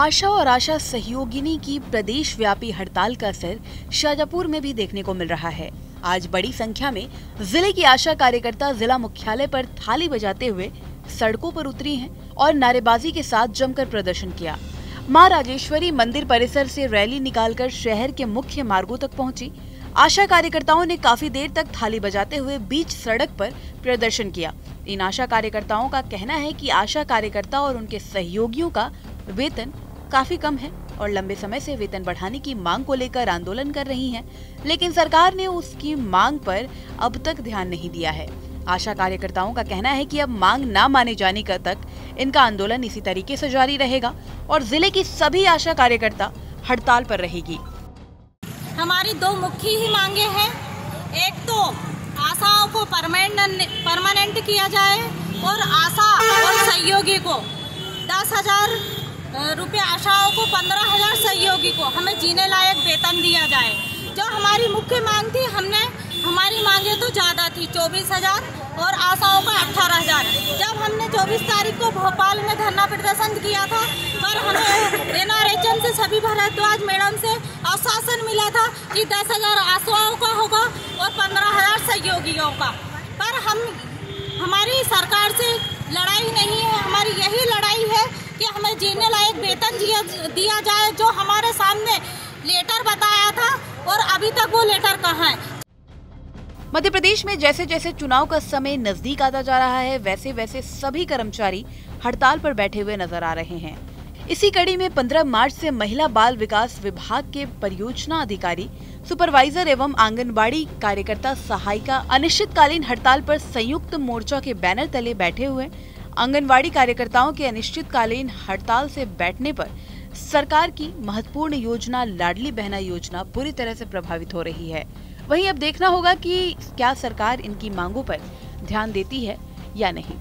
आशा और आशा सहयोगिनी की प्रदेश व्यापी हड़ताल का असर शाजापुर में भी देखने को मिल रहा है। आज बड़ी संख्या में ज़िले की आशा कार्यकर्ता जिला मुख्यालय पर थाली बजाते हुए सड़कों पर उतरी हैं और नारेबाजी के साथ जमकर प्रदर्शन किया। माँ राजेश्वरी मंदिर परिसर से रैली निकालकर शहर के मुख्य मार्गों तक पहुँची। आशा कार्यकर्ताओं ने काफ़ी देर तक थाली बजाते हुए बीच सड़क पर प्रदर्शन किया। इन आशा कार्यकर्ताओं का कहना है कि आशा कार्यकर्ता और उनके सहयोगियों का वेतन काफ़ी कम है और लंबे समय से वेतन बढ़ाने की मांग को लेकर आंदोलन कर रही हैं, लेकिन सरकार ने उसकी मांग पर अब तक ध्यान नहीं दिया है। आशा कार्यकर्ताओं का कहना है कि अब मांग न माने जाने का तक इनका आंदोलन इसी तरीके से जारी रहेगा और ज़िले की सभी आशा कार्यकर्ता हड़ताल पर रहेगी। हमारी दो मुख्य ही मांगे हैं। एक तो आशाओं को परमानेंट परमानेंट किया जाए और आशा और सहयोगी को दस हज़ार रुपये आशाओं को पंद्रह हज़ार सहयोगी को हमें जीने लायक वेतन दिया जाए। जो हमारी मुख्य मांग थी, हमने, हमारी मांगे तो ज़्यादा थी, चौबीस हज़ार और आशाओं का अठारह हज़ार। जब हमने चौबीस तारीख को भोपाल में धरना प्रदर्शन किया था, पर हमें एन आर एच एम से सभी भारद्वाज मैडम से आश्वासन मिला था कि दस हज़ार आशाओं का होगा और पंद्रह हज़ार सहयोगियों का। पर हम, हमारी सरकार से लड़ाई नहीं है हमारी यही लड़ाई है कि हमें जीने लायक वेतन दिया, जाए जो हमारे सामने लेटर बताया था और अभी तक वो लेटर कहाँ है? मध्य प्रदेश में जैसे जैसे चुनाव का समय नज़दीक आता जा रहा है वैसे वैसे सभी कर्मचारी हड़ताल पर बैठे हुए नज़र आ रहे हैं। इसी कड़ी में 15 मार्च से महिला बाल विकास विभाग के परियोजना अधिकारी सुपरवाइजर एवं आंगनबाड़ी कार्यकर्ता सहायिका अनिश्चितकालीन हड़ताल पर संयुक्त मोर्चा के बैनर तले बैठे हुए आंगनवाड़ी कार्यकर्ताओं के अनिश्चितकालीन हड़ताल से बैठने पर सरकार की महत्वपूर्ण योजना, लाडली बहना योजना पूरी तरह से प्रभावित हो रही है। वहीं अब देखना होगा कि क्या सरकार इनकी मांगों पर ध्यान देती है या नहीं।